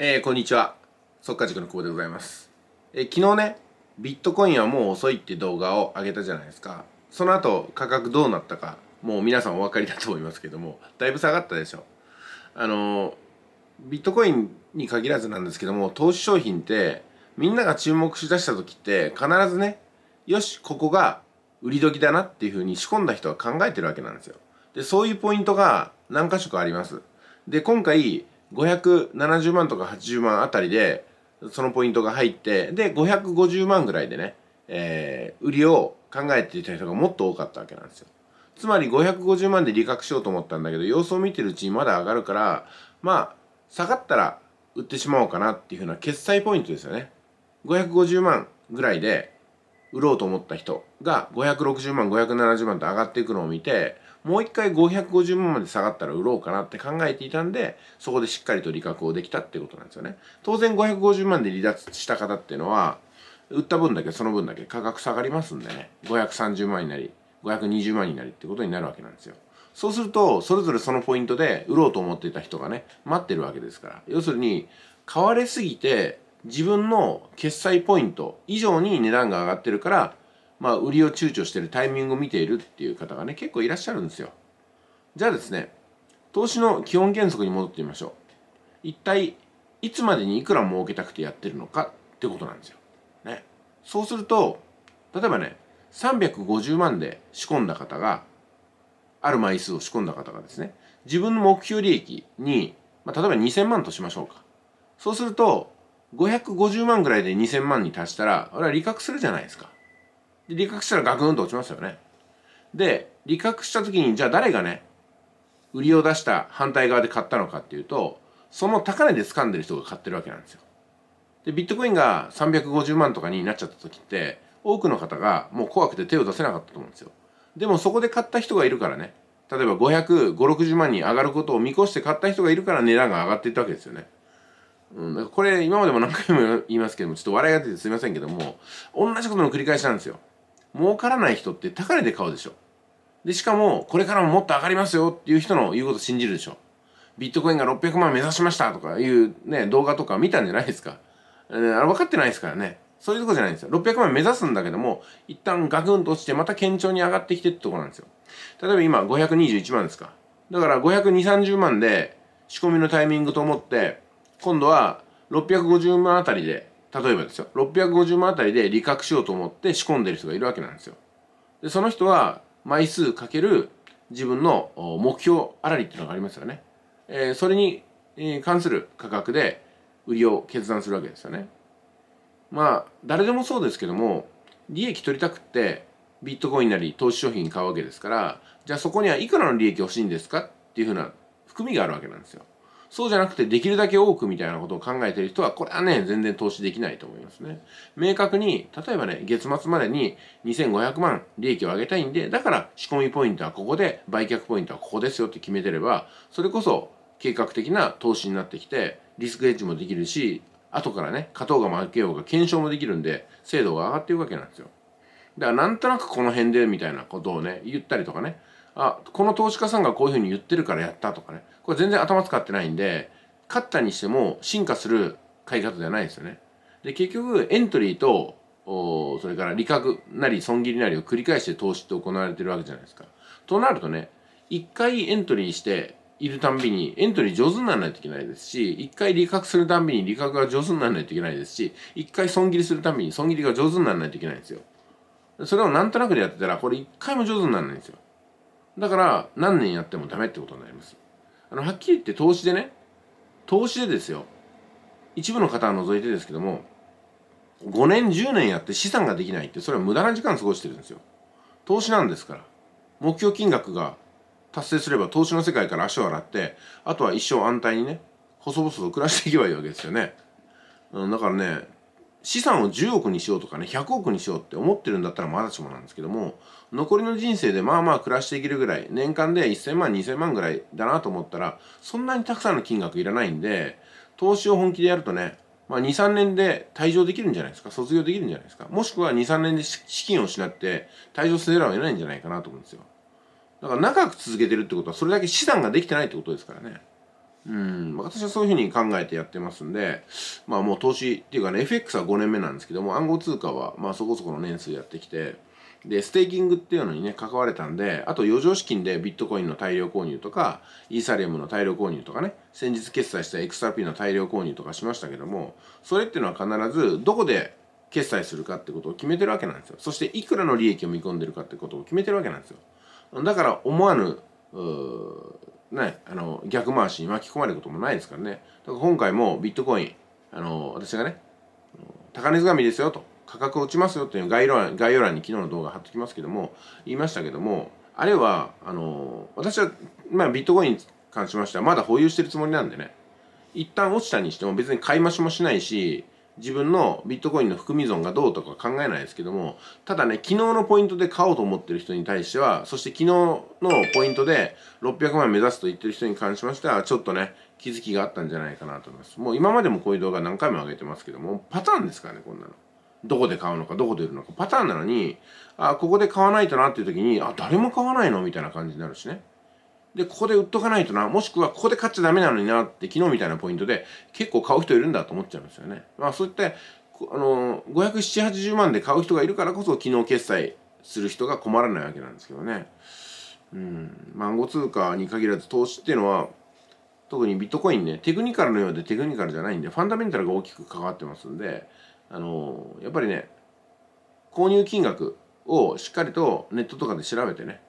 えー、こんにちは。速稼塾の久保でございます。えー昨日ね、ビットコインはもう遅いって動画を上げたじゃないですか。その後、価格どうなったか、もう皆さんお分かりだと思いますけども、だいぶ下がったでしょ。あのービットコインに限らずなんですけども、投資商品って、みんなが注目しだした時って、必ずね、よし、ここが売り時だなっていうふうに仕込んだ人は考えてるわけなんですよ。で、そういうポイントが何箇所かあります。で、今回、570万とか80万あたりで、そのポイントが入って、で、550万ぐらいでね、えー売りを考えていた人がもっと多かったわけなんですよ。つまり550万で利確しようと思ったんだけど、様子を見てるうちにまだ上がるから、まあ、下がったら売ってしまおうかなっていうふうな決済ポイントですよね。550万ぐらいで売ろうと思った人が560万、570万と上がっていくのを見て、もう一回550万まで下がったら売ろうかなって考えていたんで、そこでしっかりと利確をできたってことなんですよね。当然550万で離脱した方っていうのは、売った分だけその分だけ価格下がりますんでね、530万になり、520万になりってことになるわけなんですよ。そうすると、それぞれそのポイントで売ろうと思っていた人がね、待ってるわけですから。要するに、買われすぎて、自分の決済ポイント以上に値段が上がってるから、まあ、売りを躊躇してるタイミングを見ているっていう方がね、結構いらっしゃるんですよ。じゃあですね、投資の基本原則に戻ってみましょう。一体、いつまでにいくら儲けたくてやってるのかってことなんですよ。ね。そうすると、例えばね、350万で仕込んだ方が、ある枚数を仕込んだ方がですね、自分の目標利益に、まあ、例えば2000万としましょうか。そうすると、550万ぐらいで2000万に達したら、あれは利確するじゃないですか。で利確したらガクンと落ちますよね。で、利確した時に、じゃあ誰がね、売りを出した反対側で買ったのかっていうと、その高値で掴んでる人が買ってるわけなんですよ。で、ビットコインが350万とかになっちゃった時って、多くの方がもう怖くて手を出せなかったと思うんですよ。でもそこで買った人がいるからね、例えば500、5、60万に上がることを見越して買った人がいるから値段が上がっていったわけですよね。うん、これ今までも何回も言いますけども、ちょっと笑いが出てすみませんけども、同じことの繰り返しなんですよ。儲からない人って高値で買うでしょ。で、しかも、これからももっと上がりますよっていう人の言うこと信じるでしょ。ビットコインが600万目指しましたとかいうね、動画とか見たんじゃないですか。えーあれ分かってないですからね。そういうとこじゃないんですよ。600万目指すんだけども、一旦ガクンと落ちてまた堅調に上がってきてってとこなんですよ。例えば今521万ですか。だから520、30万で仕込みのタイミングと思って、今度は650万あたりで、例えばですよ、650万あたりで利確しようと思って仕込んでる人がいるわけなんですよ。で、その人は枚数かける自分の目標あらりっていうのがありますよね。えーそれに、関する価格で売りを決断するわけですよね。まあ、誰でもそうですけども、利益取りたくってビットコインなり投資商品買うわけですから、じゃあそこにはいくらの利益欲しいんですかっていうふうな含みがあるわけなんですよ。そうじゃなくてできるだけ多くみたいなことを考えている人は、これはね、全然投資できないと思いますね。明確に、例えばね、月末までに2500万利益を上げたいんで、だから仕込みポイントはここで、売却ポイントはここですよって決めてれば、それこそ計画的な投資になってきて、リスクヘッジもできるし、後からね、勝とうが負けようが検証もできるんで、精度が上がっていくわけなんですよ。だからなんとなくこの辺でみたいなことをね、言ったりとかね、あ、この投資家さんがこういうふうに言ってるからやったとかね、これ全然頭使ってないんで、勝ったにしても進化する買い方ではないですよね。で、結局エントリーと、それから利確なり損切りなりを繰り返して投資って行われてるわけじゃないですか。となるとね、一回エントリーしているたんびにエントリー上手にならないといけないですし、一回利確するたんびに利確が上手にならないといけないですし、一回損切りするたんびに損切りが上手にならないといけないんですよ。それをなんとなくでやってたら、これ一回も上手にならないんですよ。だから、何年やってもダメってことになります。あの、はっきり言って投資でね、投資でですよ、一部の方は除いてですけども、5年、10年やって資産ができないって、それは無駄な時間過ごしてるんですよ。投資なんですから。目標金額が達成すれば投資の世界から足を洗って、あとは一生安泰にね、細々と暮らしていけばいいわけですよね。うん、だからね、資産を10億にしようとかね、100億にしようって思ってるんだったらまだしもなんですけども、残りの人生でまあまあ暮らしていけるぐらい、年間で1000万、2000万ぐらいだなと思ったら、そんなにたくさんの金額いらないんで、投資を本気でやるとね、まあ2、3年で退場できるんじゃないですか。卒業できるんじゃないですか。もしくは2、3年で資資金を失って退場せざるを得ないんじゃないかなと思うんですよ。だから長く続けてるってことは、それだけ資産ができてないってことですからね。うん、私はそういうふうに考えてやってますんで、まあもう投資っていうかね、FX は5年目なんですけども、暗号通貨はまあそこそこの年数やってきて、で、ステーキングっていうのにね、関われたんで、あと余剰資金でビットコインの大量購入とか、イーサリアムの大量購入とかね、先日決済した XRP の大量購入とかしましたけども、それっていうのは必ずどこで決済するかってことを決めてるわけなんですよ。そしていくらの利益を見込んでるかってことを決めてるわけなんですよ。だから思わぬ、ね、あの逆回しに巻き込まれることもないですからね。だから今回もビットコイン、あの私がね、高値掴みですよと。価格落ちますよっていう概要欄概要欄に昨日の動画貼ってきますけども言いましたけどもあれはあの私は、まあ、ビットコインに関しましてはまだ保有してるつもりなんでね一旦落ちたにしても別に買い増しもしないし自分のビットコインの含み損がどうとか考えないですけどもただね昨日のポイントで買おうと思ってる人に対してはそして昨日のポイントで600万目指すと言ってる人に関しましてはちょっとね気づきがあったんじゃないかなと思います。もう今までもこういう動画何回も上げてますけどもパターンですからねこんなの。どこで買うのかどこで売るのか。パターンなのにあここで買わないとなっていう時にあ誰も買わないのみたいな感じになるしね。でここで売っとかないとなもしくはここで買っちゃダメなのになって昨日みたいなポイントで結構買う人いるんだと思っちゃいますよね。まあそういってあの5780万で買う人がいるからこそ昨日決済する人が困らないわけなんですけどね。うん。暗号通貨に限らず投資っていうのは特にビットコインねテクニカルのようでテクニカルじゃないんでファンダメンタルが大きく関わってますんであのやっぱりね購入金額をしっかりとネットとかで調べてね、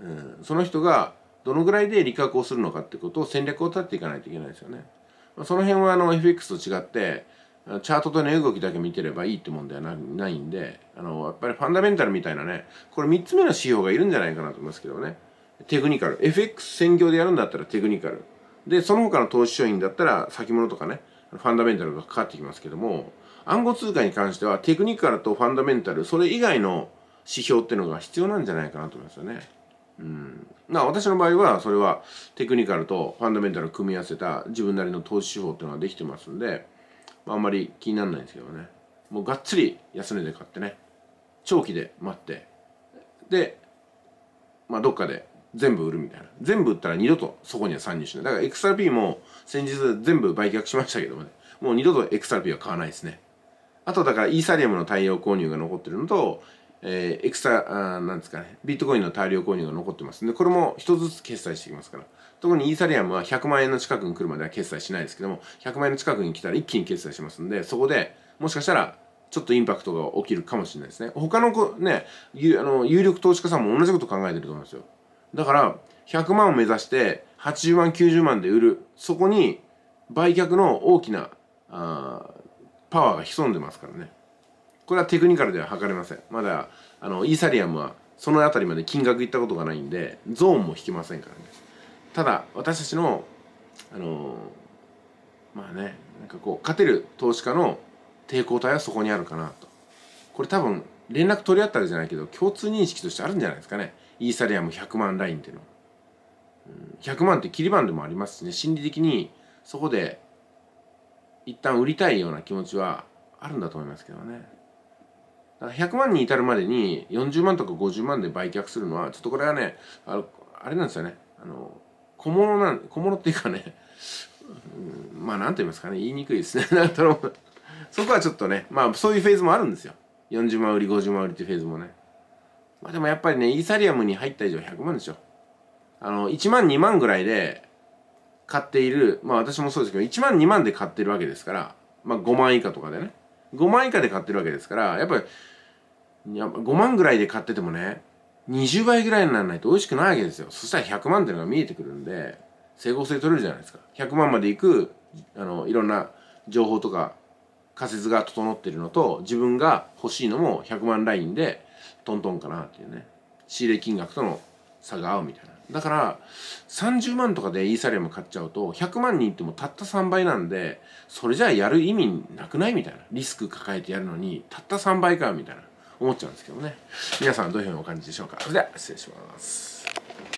うん、その人がどのぐらいで利確をするのかってことを戦略を立てていかないといけないですよね。その辺はあの FX と違ってチャートと値動きだけ見てればいいってもんではないんであのやっぱりファンダメンタルみたいなねこれ3つ目の指標がいるんじゃないかなと思いますけどねテクニカル FX 専業でやるんだったらテクニカルでその他の投資商品だったら先物とかねファンダメンタルがかかってきますけども暗号通貨に関してはテクニカルとファンダメンタルそれ以外の指標っていうのが必要なんじゃないかなと思いますよね。うん、まあ私の場合はそれはテクニカルとファンダメンタルを組み合わせた自分なりの投資手法っていうのができてますんで、まあ、あんまり気にならないんですけどね。もうがっつり安値で買ってね長期で待ってで、まあ、どっかで全部売るみたいな。全部売ったら二度とそこには参入しない。だから XRP も先日全部売却しましたけどもねもう二度と XRP は買わないですね。あとだからイーサリアムの大量購入が残ってるのと、えー、エクサあなんですかね。ビットコインの大量購入が残ってます。んでこれも一つずつ決済していきますから。特にイーサリアムは100万円の近くに来るまでは決済しないですけども100万円の近くに来たら一気に決済しますんでそこでもしかしたらちょっとインパクトが起きるかもしれないですね。他のねあの有力投資家さんも同じこと考えてると思いますよ。だから100万を目指して80万90万で売る。そこに売却の大きなあパワーが潜んでますからね。これはテクニカルでは測れません。まだあのイーサリアムはその辺りまで金額いったことがないんでゾーンも引きませんからね。ただ私たちのあのまあねなんかこう勝てる投資家の抵抗体はそこにあるかなと。これ多分連絡取り合ったらじゃないけど共通認識としてあるんじゃないですかね。イーサリアム100万ラインっていうの。100万って切り番でもありますしね。心理的にそこで一旦売りたいような気持ちはあるんだと思いますけどね。100万に至るまでに40万とか50万で売却するのはちょっとこれはねああれなんですよね。あの小物なん小物っていうかね、うん、まあ何と言いますかね言いにくいですね。そこはちょっとねまあそういうフェーズもあるんですよ。40万売り50万売りっていうフェーズもね。まあでもやっぱりねイーサリアムに入った以上100万でしょ。あの1万2万ぐらいで買っているまあ私もそうですけど1万2万で買ってるわけですからまあ5万以下とかでね。5万以下で買ってるわけですからやっぱりや5万ぐらいで買っててもね20倍ぐらいにならないと美味しくないわけですよ。そしたら100万っていうのが見えてくるんで整合性取れるじゃないですか。100万までいくあのいろんな情報とか仮説が整ってるのと自分が欲しいのも100万ラインでトントンかなっていうね。仕入れ金額との差が合うみたいな。だから30万とかでイーサリアム買っちゃうと100万人いってもたった3倍なんでそれじゃあやる意味なくないみたいな。リスク抱えてやるのにたった3倍かみたいな。思っちゃうんですけどね。皆さんどういうふうにお感じでしょうか。それでは失礼します。